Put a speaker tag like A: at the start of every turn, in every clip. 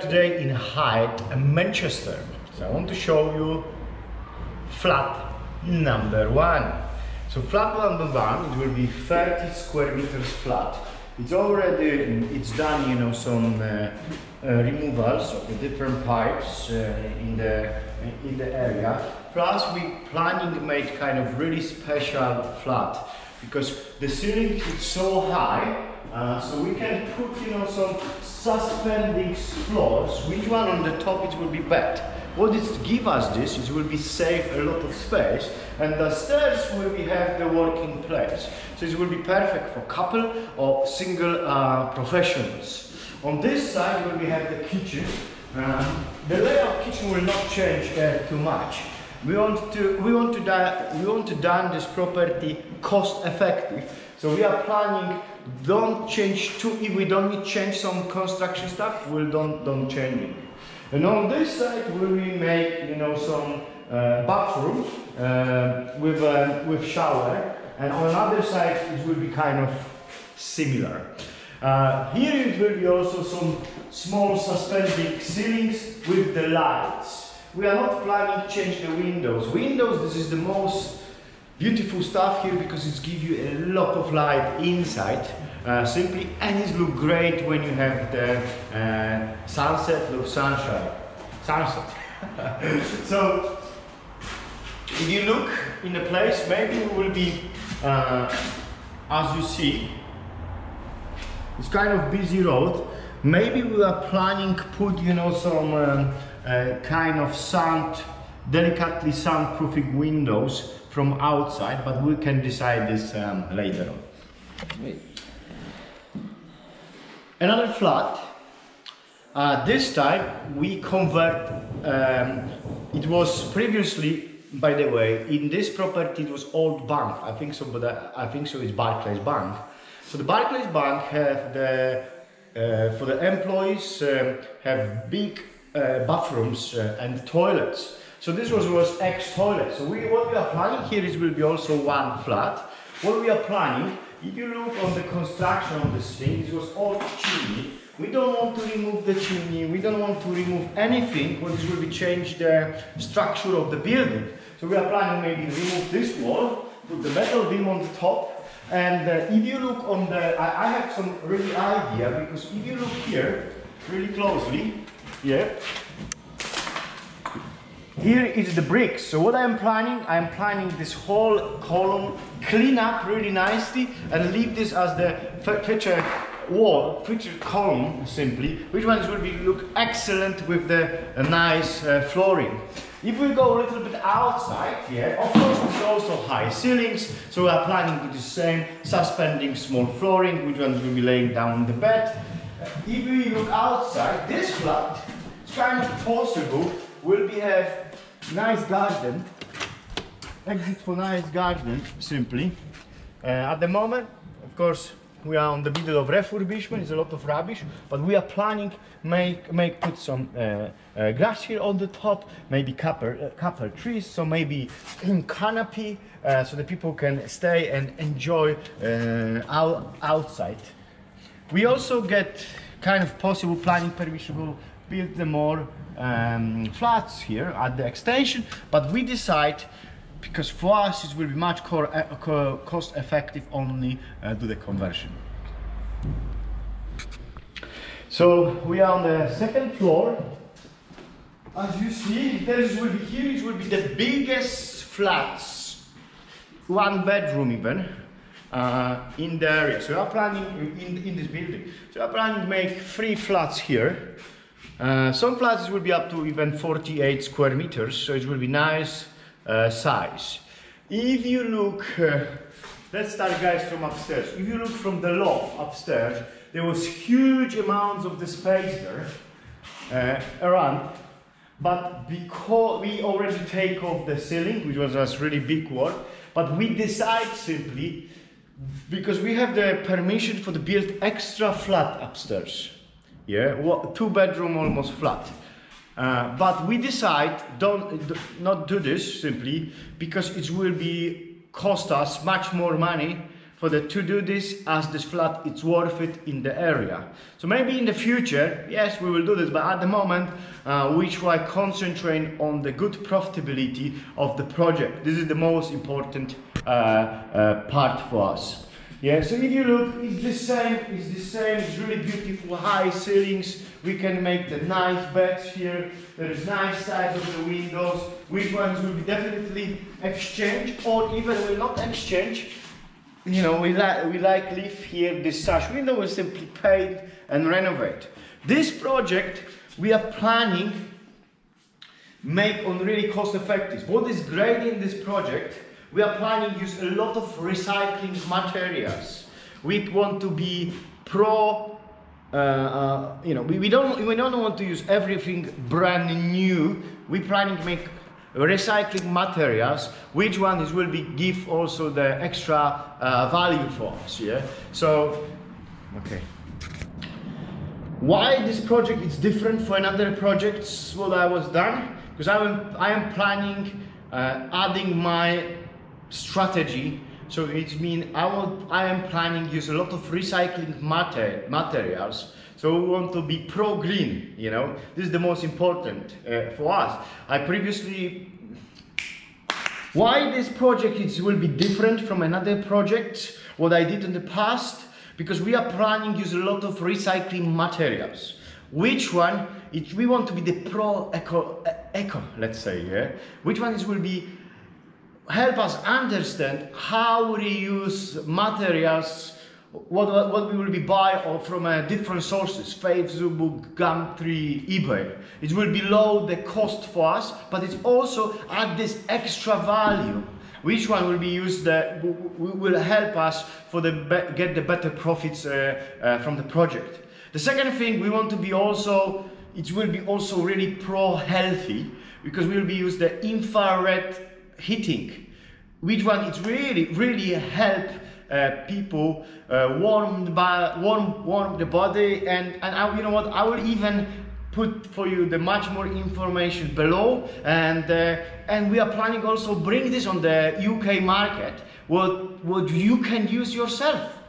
A: Today in Hyde, Manchester. So I want to show you flat number one. So flat number one, it will be 30 square meters flat. It's already, it's done, you know, some uh, uh, removals of the different pipes uh, in the in the area. Plus, we planning to make kind of really special flat because the ceiling is so high uh, so we can put, you know, some suspending floors. Which one on the top it will be bed. What it give us this is will be save a lot of space and the stairs will be have the working place. So it will be perfect for couple or single uh, professionals. On this side we will have the kitchen. Uh, the layout kitchen will not change uh, too much. We want to we want to we want to done this property cost effective. So we are planning don't change too if we don't need change some construction stuff we'll don't don't change it. And on this side we will make you know some uh, bathroom uh, with uh, with shower. And on another side it will be kind of similar. Uh, here it will be also some small suspending ceilings with the lights. We are not planning to change the windows. Windows this is the most Beautiful stuff here because it gives you a lot of light inside. Uh, simply, and it look great when you have the uh, sunset, look sunshine, sunset. so, if you look in the place, maybe it will be, uh, as you see, it's kind of busy road. Maybe we are planning put, you know, some um, kind of sound, delicately soundproofing windows from outside, but we can decide this um, later on. Another flat. Uh, this time we convert. Um, it was previously, by the way, in this property it was old bank. I think so, but uh, I think so. It's Barclays Bank. So the Barclays Bank have the uh, for the employees um, have big uh, bathrooms uh, and toilets. So this was, was ex-toilet. So we, what we are planning here is will be also one flat. What we are planning, if you look on the construction of this thing, this was all chimney. We don't want to remove the chimney, we don't want to remove anything, but this will be change the structure of the building. So we are planning maybe remove this wall, put the metal beam on the top, and uh, if you look on the, I, I have some really idea, because if you look here, really closely, yeah, here is the brick. So what I'm planning, I'm planning this whole column clean up really nicely and leave this as the feature wall, feature column simply, which ones will be look excellent with the uh, nice uh, flooring. If we go a little bit outside here, of course it's also high ceilings, so we are planning to do the same, suspending small flooring, which ones will be laying down the bed. If we look outside, this flat, it's kind of possible, will be have nice garden. Exit for nice garden simply. Uh, at the moment of course we are on the middle of refurbishment. It's a lot of rubbish but we are planning make make put some uh, uh, grass here on the top maybe couple uh, couple trees so maybe canopy uh, so that people can stay and enjoy uh, out, outside. We also get kind of possible planning permission build the more um, flats here at the extension, but we decide because for us it will be much uh, cost effective only uh, do the conversion. So we are on the second floor. As you see, there is will be here it will be the biggest flats, one bedroom even. Uh, in the area. So we are planning in, in this building. So we are planning to make three flats here. Uh, some flats will be up to even 48 square meters, so it will be nice uh, size. If you look, uh, let's start guys from upstairs. If you look from the loft upstairs, there was huge amounts of the space there uh, around, but because we already take off the ceiling, which was a really big one, but we decide simply, because we have the permission for the build extra flat upstairs yeah, two bedroom almost flat. Uh, but we decide don't not do this simply because it will be cost us much more money for the to do this as this flat it's worth it in the area. So maybe in the future yes we will do this but at the moment uh, we try concentrate on the good profitability of the project. This is the most important uh, uh, part for us yeah so if you look it's the same it's the same it's really beautiful high ceilings we can make the nice beds here there is nice size of the windows which ones will be definitely exchanged or even will not exchange you know, we like we like leave here this sash window we simply paint and renovate. This project we are planning make on really cost effective. What is great in this project, we are planning to use a lot of recycling materials. We want to be pro uh, uh, you know, we, we don't we don't want to use everything brand new. We're planning to make recycling materials, which one is will be give also the extra uh, value for us. Yeah. So, okay. Why this project is different for another projects what I was done? Because I am I am planning uh, adding my strategy. So it means I will I am planning use a lot of recycling mater materials so we want to be pro-green, you know. This is the most important uh, for us. I previously, why this project is, will be different from another project, what I did in the past, because we are planning use a lot of recycling materials. Which one, it, we want to be the pro-eco, eco, let's say, yeah? Which ones will be help us understand how reuse materials what, what, we will be buy from uh, different sources, Facebook, Gumtree, eBay. It will be low the cost for us, but it's also add this extra value. Which one will be used that will help us for the get the better profits uh, uh, from the project. The second thing we want to be also, it will be also really pro-healthy because we will be use the infrared heating. Which one it's really, really help uh, people uh, warm the warm warm the body and and I, you know what I will even put for you the much more information below and uh, and we are planning also bring this on the UK market what what you can use yourself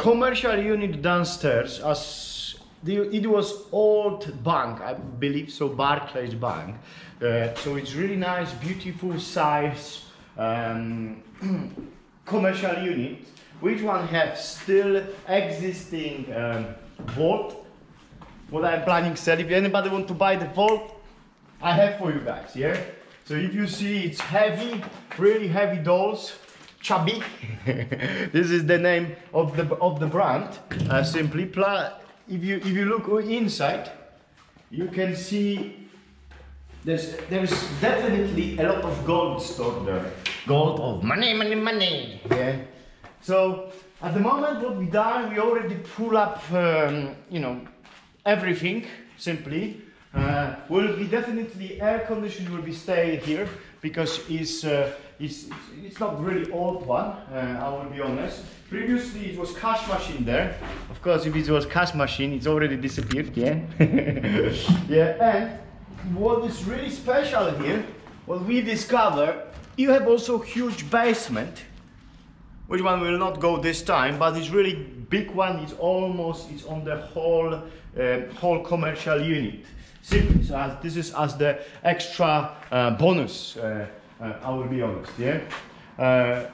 A: commercial unit downstairs as the, it was old bank i believe so barclays bank. Uh, so it's really nice beautiful size um, commercial unit which one have still existing um, vault. What i'm planning to sell if anybody want to buy the vault i have for you guys yeah? So if you see it's heavy really heavy dolls chubby. this is the name of the of the brand. Uh, simply, if you if you look inside, you can see there's there's definitely a lot of gold stored there. Gold of money, money, money. Yeah. So at the moment, what we done, we already pull up, um, you know, everything simply. Uh, will be definitely air conditioning will be stay here because it's, uh, it's, it's not really old one, uh, I will be honest. Previously it was cash machine there. Of course, if it was cash machine, it's already disappeared, yeah. yeah, and what is really special here, what we discover, you have also huge basement, which one will not go this time, but it's really big one, it's almost, it's on the whole, uh, whole commercial unit simply. So as, this is as the extra uh, bonus, uh, uh, I will be honest, yeah? Uh,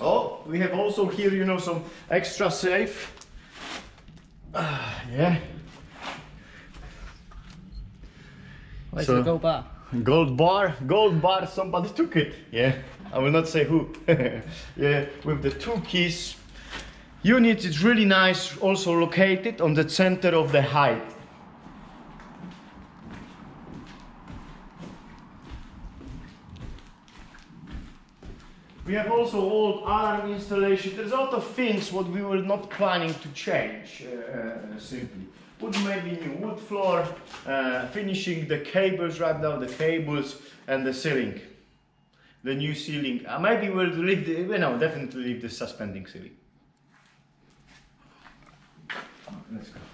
A: oh, we have also here, you know, some extra safe. yeah.
B: Where's so, the gold bar?
A: Gold bar, gold bar, somebody took it, yeah. I will not say who. yeah, with the two keys unit is really nice, also located on the center of the Hyde. We have also old alarm installation. There's a lot of things what we were not planning to change, uh, uh, simply. would maybe new wood floor, uh, finishing the cables right now, the cables and the ceiling, the new ceiling. Uh, maybe we'll leave the, know, definitely leave the suspending ceiling. Let's go.